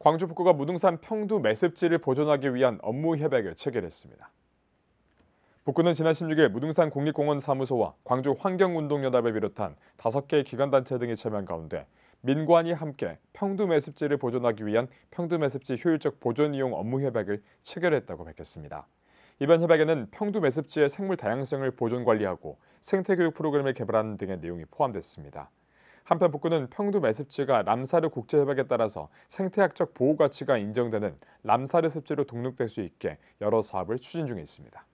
광주 북구가 무등산 평두 매습지를 보존하기 위한 업무 협약을 체결했습니다. 북구는 지난 16일 무등산 국립공원 사무소와 광주 환경운동연합을 비롯한 5개의 기관단체 등이 참여한 가운데 민관이 함께 평두 매습지를 보존하기 위한 평두 매습지 효율적 보존 이용 업무 협약을 체결했다고 밝혔습니다. 이번 협약에는 평두 매습지의 생물 다양성을 보존 관리하고 생태 교육 프로그램을 개발하는 등의 내용이 포함됐습니다. 한편 북구는 평두 매습지가 람사르 국제협약에 따라서 생태학적 보호 가치가 인정되는 람사르 습지로 등록될 수 있게 여러 사업을 추진 중에 있습니다.